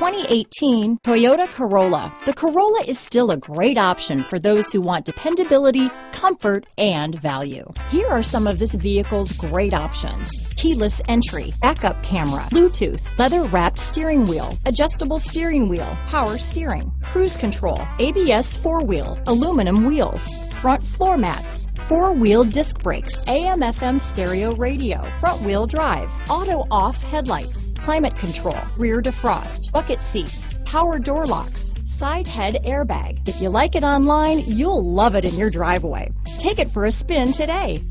2018 Toyota Corolla. The Corolla is still a great option for those who want dependability, comfort, and value. Here are some of this vehicle's great options. Keyless entry, backup camera, Bluetooth, leather wrapped steering wheel, adjustable steering wheel, power steering, cruise control, ABS four wheel, aluminum wheels, front floor mats, four-wheel disc brakes, AM FM stereo radio, front wheel drive, auto off headlights, climate control, rear defrost, bucket seats, power door locks, side head airbag. If you like it online, you'll love it in your driveway. Take it for a spin today.